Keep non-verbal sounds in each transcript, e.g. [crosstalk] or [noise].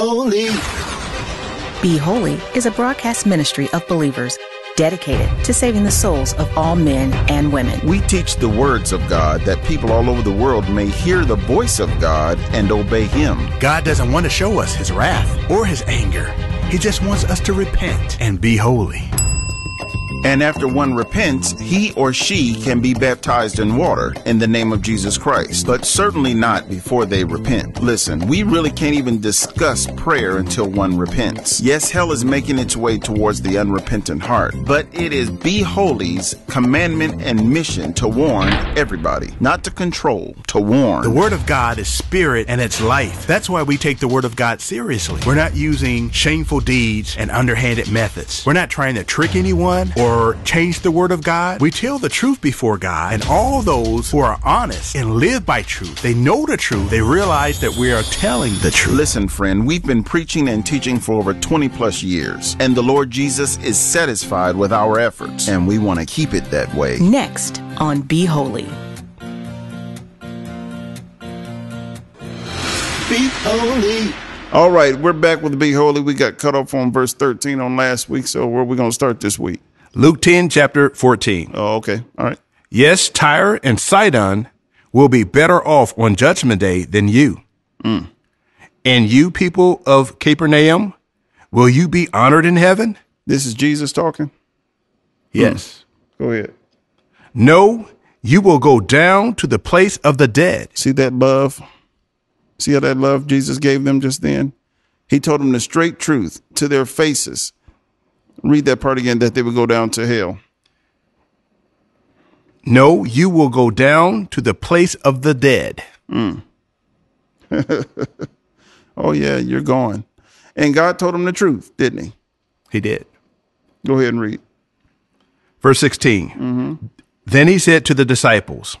holy. Be Holy is a broadcast ministry of believers dedicated to saving the souls of all men and women. We teach the words of God that people all over the world may hear the voice of God and obey Him. God doesn't want to show us His wrath or His anger. He just wants us to repent and be holy. And after one repents, he or she can be baptized in water in the name of Jesus Christ, but certainly not before they repent. Listen, we really can't even discuss prayer until one repents. Yes, hell is making its way towards the unrepentant heart, but it is Be Holy's commandment and mission to warn everybody, not to control, to warn. The Word of God is spirit and it's life. That's why we take the Word of God seriously. We're not using shameful deeds and underhanded methods. We're not trying to trick anyone or or change the word of God. We tell the truth before God, and all those who are honest and live by truth, they know the truth, they realize that we are telling the truth. Listen, friend, we've been preaching and teaching for over 20 plus years, and the Lord Jesus is satisfied with our efforts, and we want to keep it that way. Next on Be Holy. Be holy. All right, we're back with Be Holy. We got cut off on verse 13 on last week, so where are we going to start this week? Luke 10, chapter 14. Oh, okay. All right. Yes, Tyre and Sidon will be better off on judgment day than you. Mm. And you, people of Capernaum, will you be honored in heaven? This is Jesus talking? Yes. Mm. Go ahead. No, you will go down to the place of the dead. See that love? See how that love Jesus gave them just then? He told them the straight truth to their faces Read that part again that they would go down to hell. No, you will go down to the place of the dead. Mm. [laughs] oh, yeah, you're going. And God told him the truth, didn't he? He did. Go ahead and read. Verse 16. Mm-hmm. Then he said to the disciples,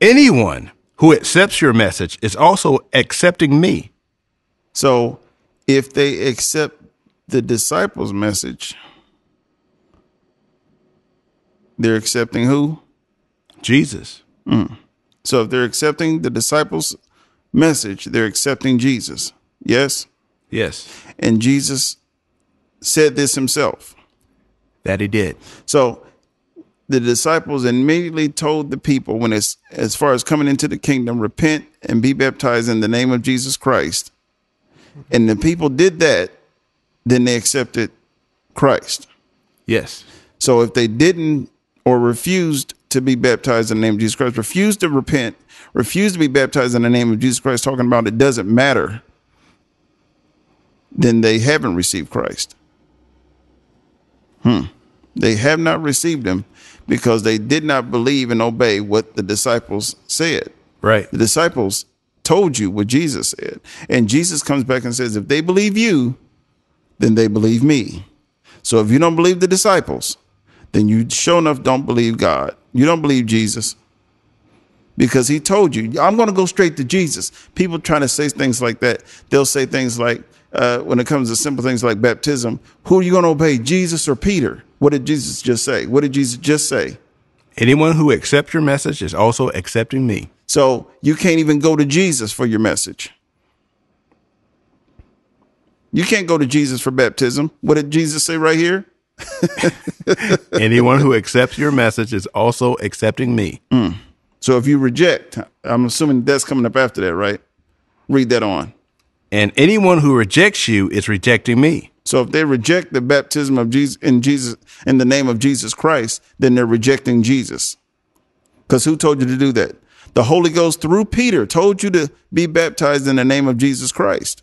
Anyone who accepts your message is also accepting me. So if they accept the disciples' message, they're accepting who? Jesus. Mm. So if they're accepting the disciples' message, they're accepting Jesus. Yes? Yes. And Jesus said this himself. That he did. So the disciples immediately told the people when it's as far as coming into the kingdom, repent and be baptized in the name of Jesus Christ. And the people did that then they accepted Christ. Yes. So if they didn't or refused to be baptized in the name of Jesus Christ, refused to repent, refused to be baptized in the name of Jesus Christ, talking about it doesn't matter, then they haven't received Christ. Hmm. They have not received him because they did not believe and obey what the disciples said. Right. The disciples told you what Jesus said. And Jesus comes back and says, if they believe you, then they believe me. So if you don't believe the disciples, then you sure enough don't believe God. You don't believe Jesus. Because he told you, I'm going to go straight to Jesus. People trying to say things like that, they'll say things like, uh, when it comes to simple things like baptism, who are you going to obey, Jesus or Peter? What did Jesus just say? What did Jesus just say? Anyone who accepts your message is also accepting me. So you can't even go to Jesus for your message. You can't go to Jesus for baptism. What did Jesus say right here? [laughs] Anyone who accepts your message is also accepting me. Mm. So if you reject, I'm assuming that's coming up after that, right? Read that on. And anyone who rejects you is rejecting me. So if they reject the baptism of Jesus in Jesus in the name of Jesus Christ, then they're rejecting Jesus. Because who told you to do that? The Holy Ghost through Peter told you to be baptized in the name of Jesus Christ.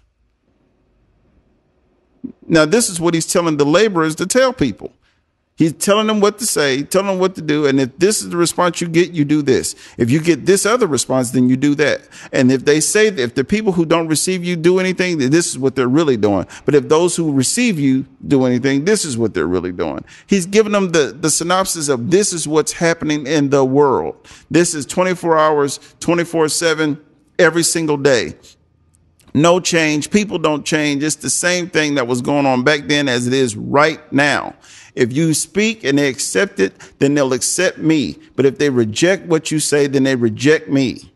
Now, this is what he's telling the laborers to tell people. He's telling them what to say, telling them what to do. And if this is the response you get, you do this. If you get this other response, then you do that. And if they say, if the people who don't receive you do anything, this is what they're really doing. But if those who receive you do anything, this is what they're really doing. He's giving them the, the synopsis of this is what's happening in the world. This is 24 hours, 24 seven, every single day no change. People don't change. It's the same thing that was going on back then as it is right now. If you speak and they accept it, then they'll accept me. But if they reject what you say, then they reject me.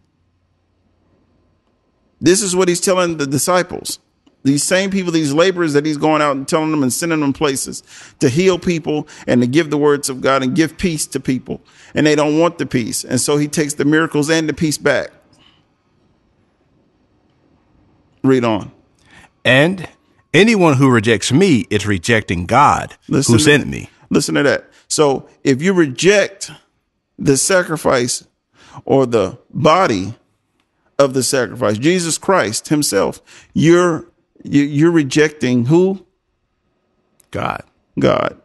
This is what he's telling the disciples. These same people, these laborers that he's going out and telling them and sending them places to heal people and to give the words of God and give peace to people. And they don't want the peace. And so he takes the miracles and the peace back. Read on. And anyone who rejects me is rejecting God Listen who to- sent me. Listen to that. So if you reject the sacrifice or the body of the sacrifice, Jesus Christ himself, you're you're rejecting who? God. God.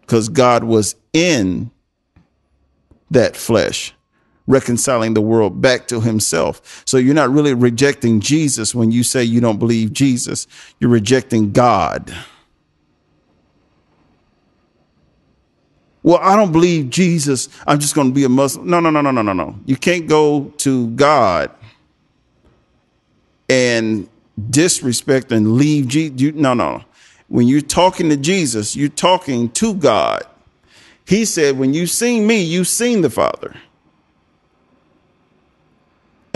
Because God was in that flesh, reconciling the world back to himself. So you're not really rejecting Jesus when you say you don't believe Jesus. You're rejecting God. Well, I don't believe Jesus. I'm just going to be a Muslim. No, no, no, no, no, no, no. You can't go to God and disrespect and leave Jesus. No, no. When you're talking to Jesus, you're talking to God. He said, when you've seen me, you've seen the Father.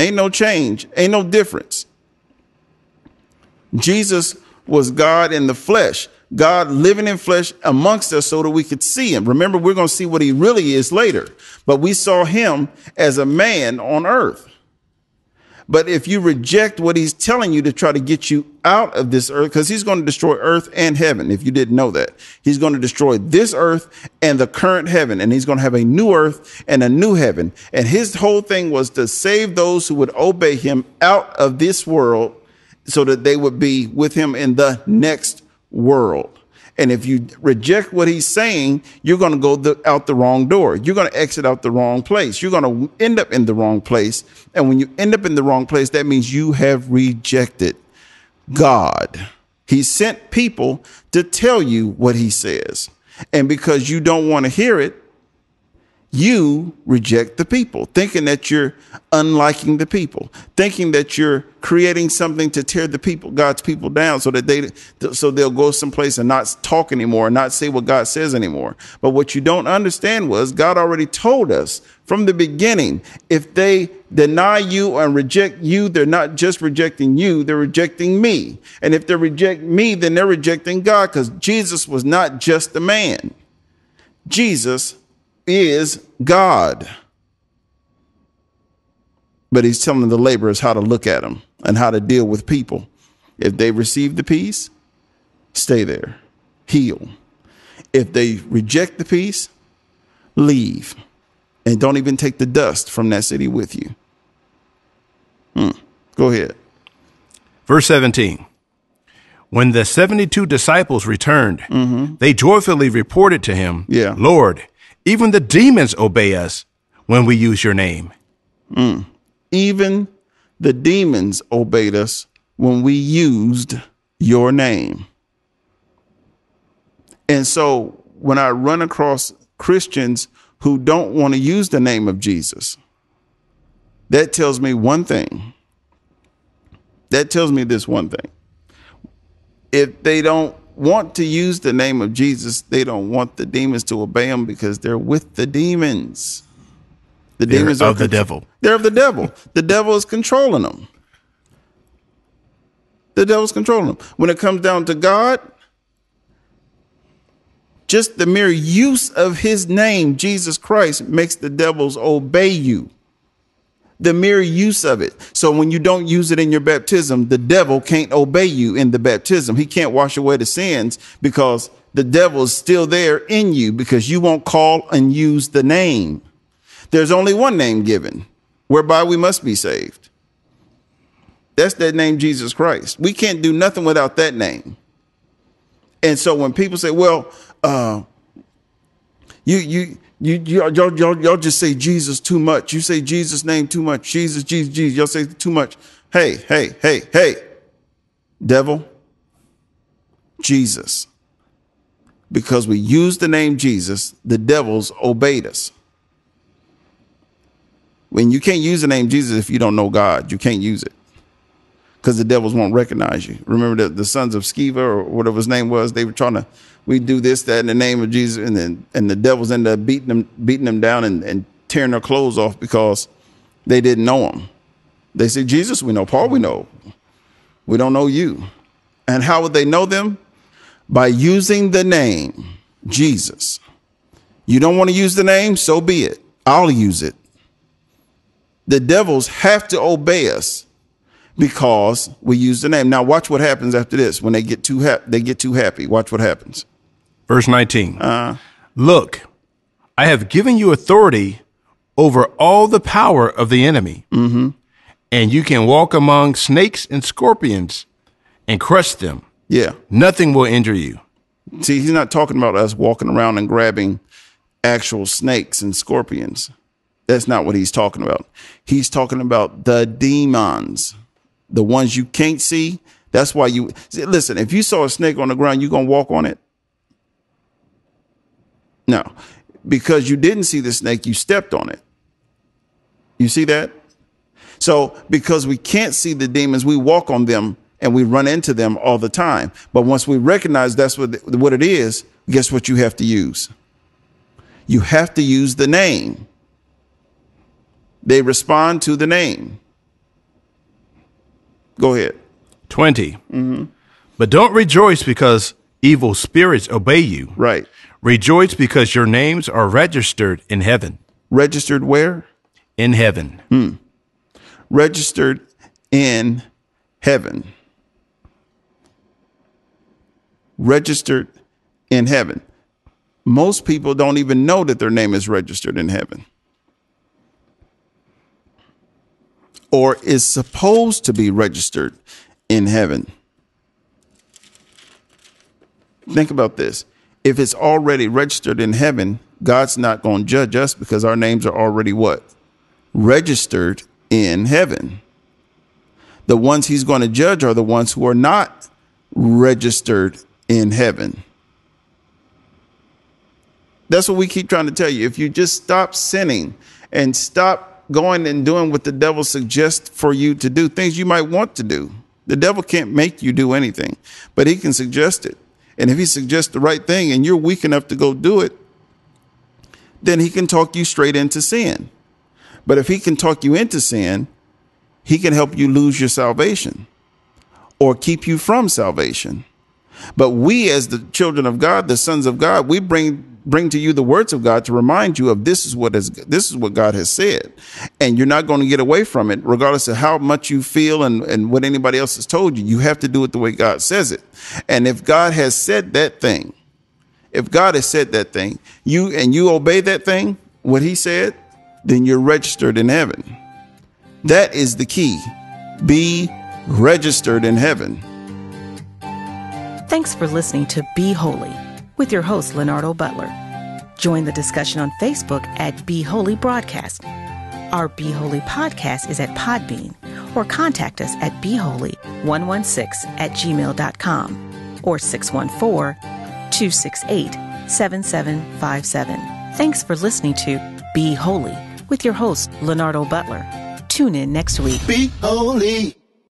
Ain't no change, ain't no difference. Jesus was God in the flesh, God living in flesh amongst us so that we could see him. Remember, we're going to see what he really is later, but we saw him as a man on earth. But if you reject what he's telling you to try to get you out of this earth, because he's going to destroy earth and heaven, if you didn't know that, he's going to destroy this earth and the current heaven, and he's going to have a new earth and a new heaven. And his whole thing was to save those who would obey him out of this world so that they would be with him in the next world. And if you reject what he's saying, you're going to go the, out the wrong door. You're going to exit out the wrong place. You're going to end up in the wrong place. And when you end up in the wrong place, that means you have rejected God. He sent people to tell you what he says. And because you don't want to hear it, you reject the people, thinking that you're unliking the people, thinking that you're creating something to tear the people, God's people down, so that they, so they'll go someplace and not talk anymore, and not say what God says anymore. But what you don't understand was God already told us from the beginning, if they deny you and reject you, they're not just rejecting you, they're rejecting me. And if they reject me, then they're rejecting God, because Jesus was not just a man. Jesus is God. But he's telling the laborers how to look at him and how to deal with people. If they receive the peace, stay there, heal. If they reject the peace, leave. And don't even take the dust from that city with you. Hmm. Go ahead. Verse 17. When the 72 disciples returned, they joyfully reported to him, Yeah. Lord, even the demons obey us when we use your name. Mm. Even the demons obeyed us when we used your name. And so when I run across Christians who don't want to use the name of Jesus, that tells me one thing. That tells me this one thing. If they don't want to use the name of Jesus, they don't want the demons to obey them because they're with the demons. The They're demons of the devil. They're of the devil. The devil is controlling them. The devil's controlling them. When it comes down to God, just the mere use of his name, Jesus Christ, makes the devils obey you. The mere use of it. So when you don't use it in your baptism, the devil can't obey you in the baptism. He can't wash away the sins because the devil is still there in you because you won't call and use the name. There's only one name given whereby we must be saved. That's that name, Jesus Christ. We can't do nothing without that name. And so when people say, well, uh, you, you, you, y'all, y'all, y'all, y'all just say Jesus too much. You say Jesus' name too much. Jesus, Jesus, Jesus. Y'all say too much. Hey, hey, hey, hey, devil, Jesus. Because we used the name Jesus, the devils obeyed us. When you can't use the name Jesus if you don't know God, you can't use it because the devils won't recognize you. Remember the, the sons of Sceva or whatever his name was? They were trying to we do this, that in the name of Jesus, and then and the devils ended up beating them, beating them down and, and tearing their clothes off because they didn't know him. They said, Jesus we know, Paul we know. We don't know you. And how would they know them? By using the name Jesus. You don't want to use the name? So be it. I'll use it. The devils have to obey us because we use the name. Now watch what happens after this. When they get too ha- they get too happy. Watch what happens. Verse 19. Look, I have given you authority over all the power of the enemy. Mm-hmm. And you can walk among snakes and scorpions and crush them. Yeah. Nothing will injure you. See, he's not talking about us walking around and grabbing actual snakes and scorpions. That's not what he's talking about. He's talking about the demons, the ones you can't see. That's why you see, listen. If you saw a snake on the ground, you gonna walk on it? No, because you didn't see the snake, you stepped on it. You see that? So because we can't see the demons, we walk on them and we run into them all the time. But once we recognize that's what what it is, guess what you have to use? You have to use the name. They respond to the name. Go ahead. 20. Mm-hmm. But don't rejoice because evil spirits obey you. Right. Rejoice because your names are registered in heaven. Registered where? In heaven. Hmm. Registered in heaven. Registered in heaven. Most people don't even know that their name is registered in heaven. Or is supposed to be registered in heaven. Think about this. If it's already registered in heaven, God's not going to judge us because our names are already what? Registered in heaven. The ones he's going to judge are the ones who are not registered in heaven. That's what we keep trying to tell you. If you just stop sinning and stop going and doing what the devil suggests for you to do, things you might want to do. The devil can't make you do anything, but he can suggest it. And if he suggests the right thing and you're weak enough to go do it, then he can talk you straight into sin. But if he can talk you into sin, he can help you lose your salvation or keep you from salvation. But we, as the children of God, the sons of God, we bring bring to you the words of God to remind you of this is what is this is what God has said, and you're not going to get away from it, regardless of how much you feel and and what anybody else has told you. You have to do it the way God says it, and if God has said that thing, if God has said that thing, you and you obey that thing, what He said, then you're registered in heaven. That is the key. Be registered in heaven. Thanks for listening to Be Holy with your host, LaNardo Butler. Join the discussion on Facebook at Be Holy Broadcast. Our Be Holy podcast is at Podbean or contact us at beholy116 at gmail.com or 614 268 7757. Thanks for listening to Be Holy with your host, LaNardo Butler. Tune in next week. Be holy.